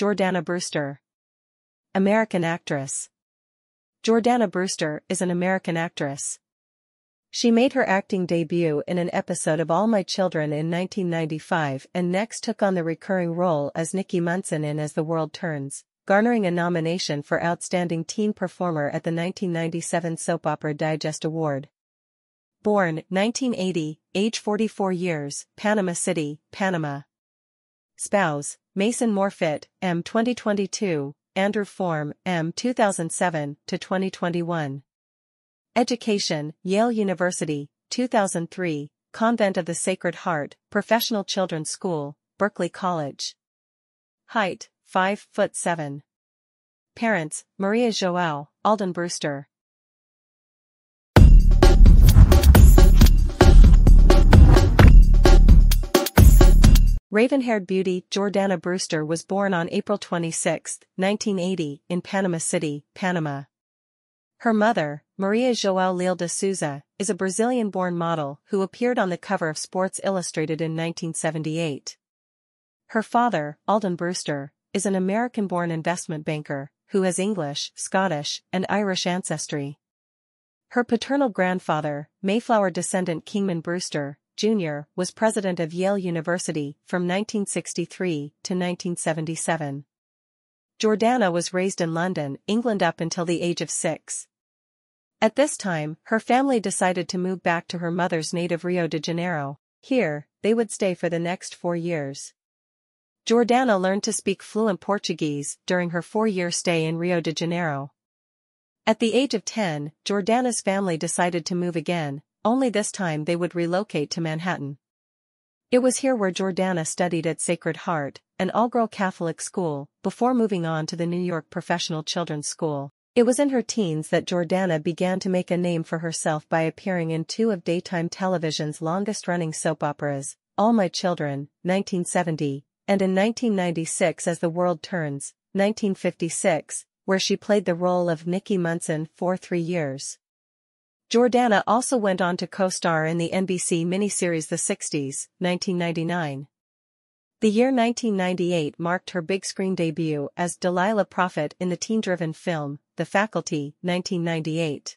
Jordana Brewster. American actress. Jordana Brewster is an American actress. She made her acting debut in an episode of All My Children in 1995 and next took on the recurring role as Nikki Munson in As the World Turns, garnering a nomination for Outstanding Teen Performer at the 1997 Soap Opera Digest Award. Born 1980, age 44 years, Panama City, Panama. Spouse, Mason Morfitt, M. 2022, Andrew Form, M. 2007 to 2021. Education, Yale University, 2003, Convent of the Sacred Heart, Professional Children's School, Berkeley College. Height, 5 foot 7. Parents, Maria Joao, Alden Brewster. Raven-haired beauty Jordana Brewster was born on April 26, 1980, in Panama City, Panama. Her mother, Maria João Leal de Souza, is a Brazilian-born model who appeared on the cover of Sports Illustrated in 1978. Her father, Alden Brewster, is an American-born investment banker who has English, Scottish, and Irish ancestry. Her paternal grandfather, Mayflower descendant Kingman Brewster, Jr., was president of Yale University from 1963 to 1977. Jordana was raised in London, England up until the age of six. At this time, her family decided to move back to her mother's native Rio de Janeiro. Here, they would stay for the next four years. Jordana learned to speak fluent Portuguese during her four-year stay in Rio de Janeiro. At the age of 10, Jordana's family decided to move again, only this time they would relocate to Manhattan. It was here where Jordana studied at Sacred Heart, an all-girl Catholic school, before moving on to the New York Professional Children's School. It was in her teens that Jordana began to make a name for herself by appearing in two of daytime television's longest-running soap operas, All My Children, 1970, and in 1996 as The World Turns, 1956, where she played the role of Nikki Munson for three years. Jordana also went on to co-star in the NBC miniseries The 60s, 1999. The year 1998 marked her big screen debut as Delilah Prophet in the teen-driven film, The Faculty, 1998.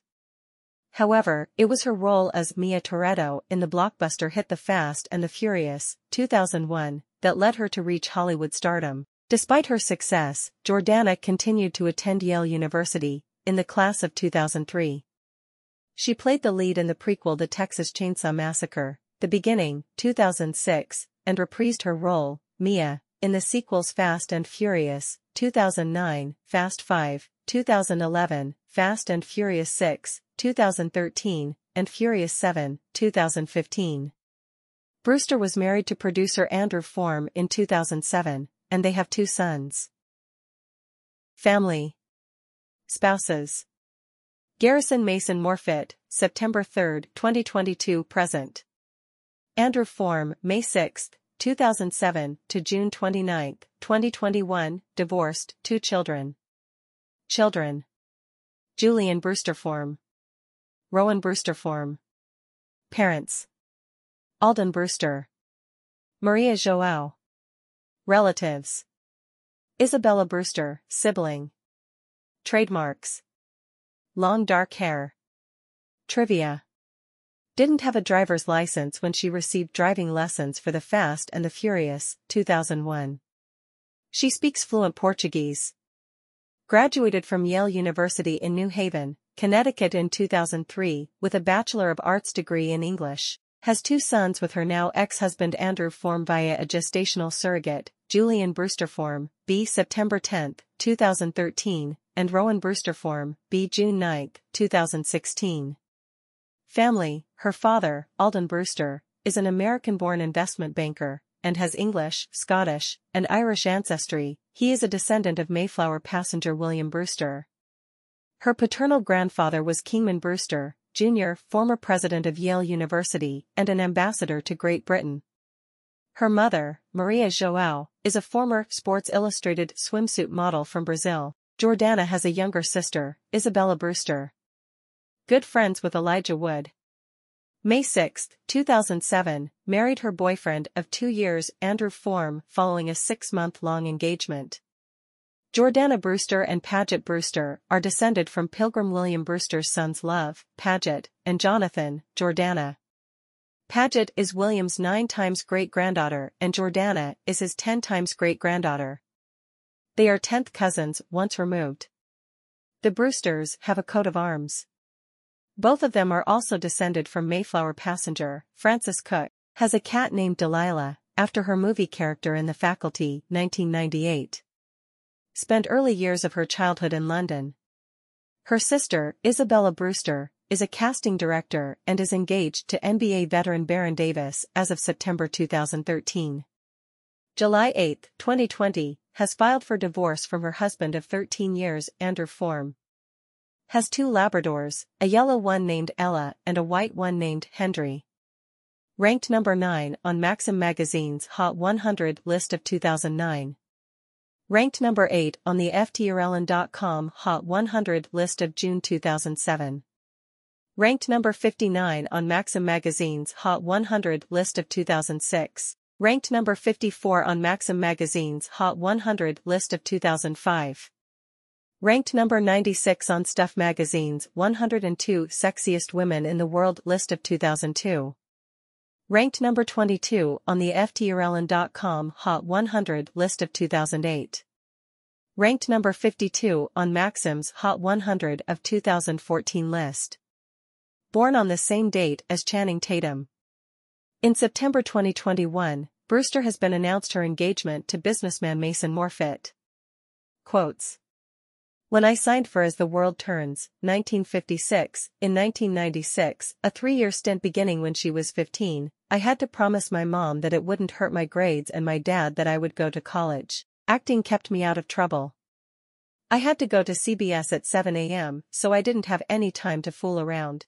However, it was her role as Mia Toretto in the blockbuster hit The Fast and the Furious, 2001, that led her to reach Hollywood stardom. Despite her success, Jordana continued to attend Yale University, in the class of 2003. She played the lead in the prequel The Texas Chainsaw Massacre, The Beginning, 2006, and reprised her role, Mia, in the sequels Fast and Furious, 2009, Fast 5, 2011, Fast and Furious 6, 2013, and Furious 7, 2015. Brewster was married to producer Andrew Form in 2007, and they have two sons. Family Spouses Garrison Mason Morfitt, September 3, 2022 present. Andrew Form, May 6, 2007 to June 29, 2021, divorced, two children. Children. Julian Brewster Form. Rowan Brewster Form. Parents. Alden Brewster. Maria Joao. Relatives. Isabella Brewster, sibling. Trademarks. Long dark hair. Trivia. Didn't have a driver's license when she received driving lessons for The Fast and the Furious, 2001. She speaks fluent Portuguese. Graduated from Yale University in New Haven, Connecticut in 2003 with a Bachelor of Arts degree in English. Has two sons with her now ex-husband Andrew Form via a gestational surrogate, Julian Brewster Form, B. September 10, 2013, and Rowan Brewster Form, B. June 9, 2016. Family, her father, Alden Brewster, is an American-born investment banker, and has English, Scottish, and Irish ancestry, he is a descendant of Mayflower passenger William Brewster. Her paternal grandfather was Kingman Brewster, Jr., former president of Yale University and an ambassador to Great Britain. Her mother, Maria Joao, is a former Sports Illustrated swimsuit model from Brazil. Jordana has a younger sister, Isabella Brewster good friends with Elijah Wood. May 6, 2007, married her boyfriend of two years Andrew Form following a six-month-long engagement. Jordana Brewster and Paget Brewster are descended from Pilgrim William Brewster's sons Love, Paget, and Jonathan, Jordana. Paget is William's nine times great-granddaughter and Jordana is his ten times great-granddaughter. They are tenth cousins, once removed. The Brewsters have a coat of arms. Both of them are also descended from Mayflower passenger, Francis Cook, has a cat named Delilah, after her movie character in The Faculty, 1998 spent early years of her childhood in London. Her sister, Isabella Brewster, is a casting director and is engaged to NBA veteran Baron Davis as of September 2013. July 8, 2020, has filed for divorce from her husband of 13 years Andrew Form. Has two Labradors, a yellow one named Ella and a white one named Henry. Ranked number 9 on Maxim magazine's Hot 100 list of 2009. Ranked number 8 on the FTRLN.com Hot 100 list of June 2007. Ranked number 59 on Maxim magazine's Hot 100 list of 2006. Ranked number 54 on Maxim magazine's Hot 100 list of 2005. Ranked number 96 on Stuff magazine's 102 Sexiest Women in the World list of 2002. Ranked number 22 on the FTRLN.com Hot 100 list of 2008. Ranked number 52 on Maxim's Hot 100 of 2014 list. Born on the same date as Channing Tatum. In September 2021, Brewster has been announced her engagement to businessman Mason Morfitt. Quotes. When I signed for As the World Turns, 1956, in 1996, a three-year stint beginning when she was 15, I had to promise my mom that it wouldn't hurt my grades and my dad that I would go to college. Acting kept me out of trouble. I had to go to CBS at 7 a.m., so I didn't have any time to fool around.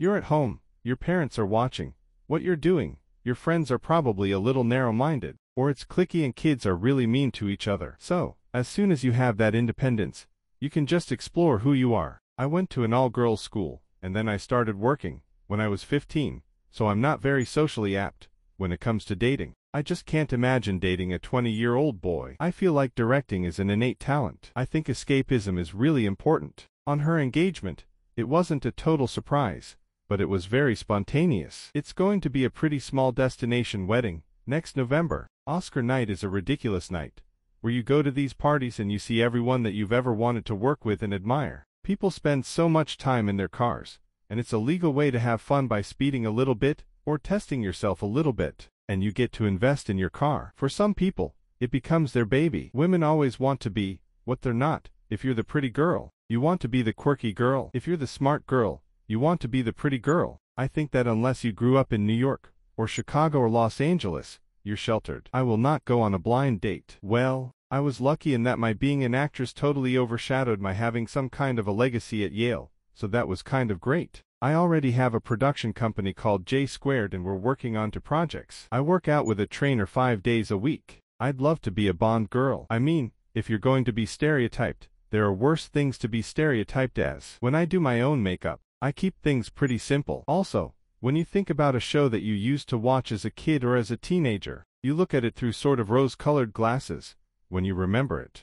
You're at home, your parents are watching, what you're doing, your friends are probably a little narrow-minded, or it's cliquey and kids are really mean to each other. So, as soon as you have that independence, you can just explore who you are. I went to an all-girls school, and then I started working, when I was 15, so I'm not very socially apt, when it comes to dating. I just can't imagine dating a 20-year-old boy. I feel like directing is an innate talent. I think escapism is really important. On her engagement, it wasn't a total surprise, but it was very spontaneous. It's going to be a pretty small destination wedding, next November. Oscar night is a ridiculous night where you go to these parties and you see everyone that you've ever wanted to work with and admire. People spend so much time in their cars, and it's a legal way to have fun by speeding a little bit, or testing yourself a little bit, and you get to invest in your car. For some people, it becomes their baby. Women always want to be, what they're not. If you're the pretty girl, you want to be the quirky girl. If you're the smart girl, you want to be the pretty girl. I think that unless you grew up in New York, or Chicago or Los Angeles, you're sheltered. I will not go on a blind date. Well, I was lucky in that my being an actress totally overshadowed my having some kind of a legacy at Yale, so that was kind of great. I already have a production company called J Squared and we're working on two projects. I work out with a trainer five days a week. I'd love to be a Bond girl. I mean, if you're going to be stereotyped, there are worse things to be stereotyped as. When I do my own makeup, I keep things pretty simple. Also, when you think about a show that you used to watch as a kid or as a teenager, you look at it through sort of rose-colored glasses, when you remember it.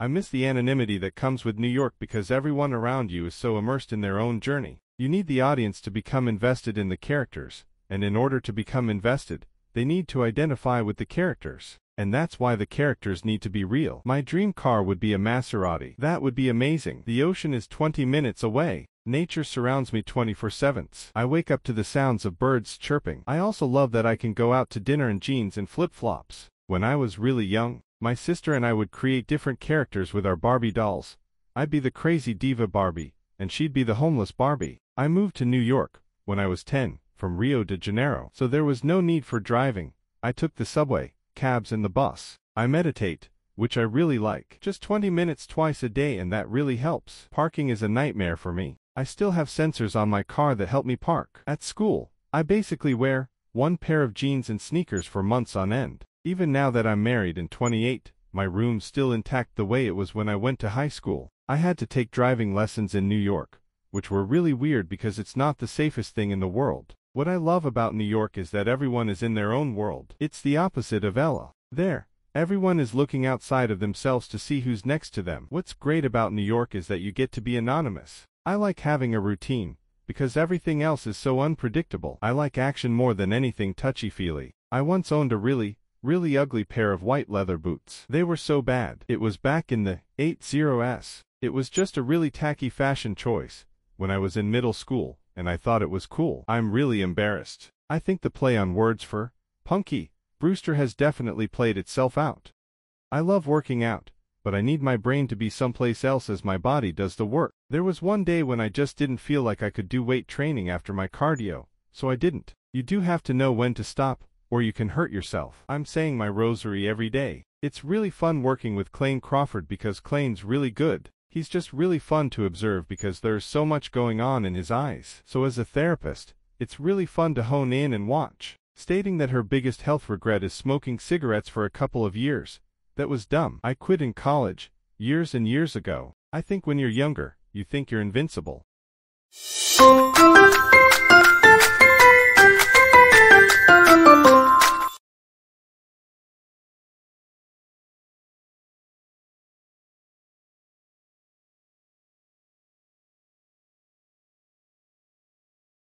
I miss the anonymity that comes with New York because everyone around you is so immersed in their own journey. You need the audience to become invested in the characters, and in order to become invested, they need to identify with the characters. And that's why the characters need to be real. My dream car would be a Maserati. That would be amazing. The ocean is 20 minutes away. Nature surrounds me 24-7. I wake up to the sounds of birds chirping. I also love that I can go out to dinner in jeans and flip-flops. When I was really young, my sister and I would create different characters with our Barbie dolls. I'd be the crazy diva Barbie, and she'd be the homeless Barbie. I moved to New York, when I was 10, from Rio de Janeiro, so there was no need for driving. I took the subway, cabs and the bus. I meditate, which I really like. Just 20 minutes twice a day and that really helps. Parking is a nightmare for me. I still have sensors on my car that help me park. At school, I basically wear one pair of jeans and sneakers for months on end. Even now that I'm married and 28, my room's still intact the way it was when I went to high school. I had to take driving lessons in New York, which were really weird because it's not the safest thing in the world. What I love about New York is that everyone is in their own world. It's the opposite of Ella. There, Everyone is looking outside of themselves to see who's next to them. What's great about New York is that you get to be anonymous. I like having a routine, because everything else is so unpredictable. I like action more than anything touchy-feely. I once owned a really, really ugly pair of white leather boots. They were so bad. It was back in the 80s. It was just a really tacky fashion choice, when I was in middle school, and I thought it was cool. I'm really embarrassed. I think the play on words for Punky Brewster has definitely played itself out. I love working out, but I need my brain to be someplace else as my body does the work. There was one day when I just didn't feel like I could do weight training after my cardio, so I didn't. You do have to know when to stop, or you can hurt yourself. I'm saying my rosary every day. It's really fun working with Clayne Crawford because Clayne's really good. He's just really fun to observe because there's so much going on in his eyes. So as a therapist, it's really fun to hone in and watch stating that her biggest health regret is smoking cigarettes for a couple of years. That was dumb. I quit in college, years and years ago. I think when you're younger, you think you're invincible.